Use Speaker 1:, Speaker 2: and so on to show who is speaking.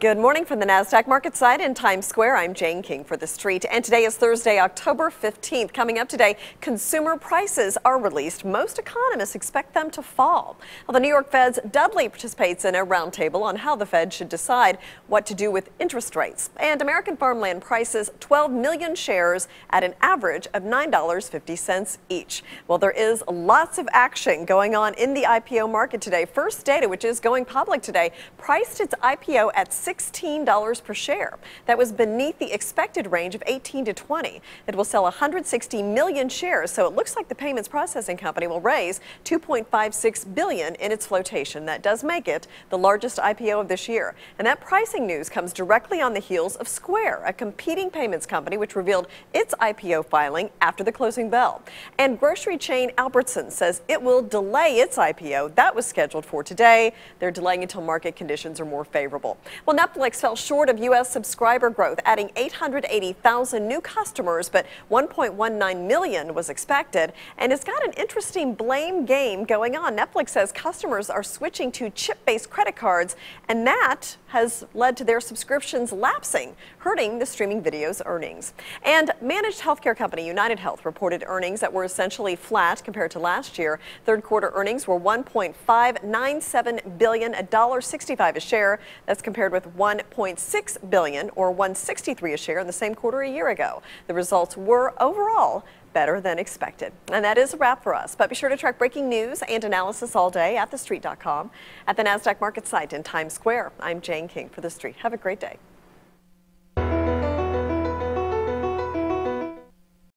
Speaker 1: Good morning from the NASDAQ market site in Times Square. I'm Jane King for The Street. And today is Thursday, October 15th. Coming up today, consumer prices are released. Most economists expect them to fall. Well, the New York Fed's Dudley participates in a roundtable on how the Fed should decide what to do with interest rates. And American farmland prices 12 million shares at an average of $9.50 each. Well, there is lots of action going on in the IPO market today. First Data, which is going public today, priced its IPO at $16 per share. That was beneath the expected range of 18 to 20. It will sell 160 million shares, so it looks like the payments processing company will raise 2.56 billion in its flotation. That does make it the largest IPO of this year. And that pricing news comes directly on the heels of Square, a competing payments company which revealed its IPO filing after the closing bell. And grocery chain Albertson says it will delay its IPO. That was scheduled for today. They're delaying until market conditions are more favorable. Well, Netflix fell short of U.S. subscriber growth, adding 880,000 new customers, but 1.19 million was expected. And it's got an interesting blame game going on. Netflix says customers are switching to chip-based credit cards, and that has led to their subscriptions lapsing, hurting the streaming video's earnings. And managed healthcare company United Health reported earnings that were essentially flat compared to last year. Third quarter earnings were 1.597 billion, $1.65 a share. That's compared with 1.6 billion or 163 a share in the same quarter a year ago. The results were overall better than expected. And that is a wrap for us. But be sure to track breaking news and analysis all day at thestreet.com, at the NASDAQ market site in Times Square. I'm Jane King for The Street. Have a great day.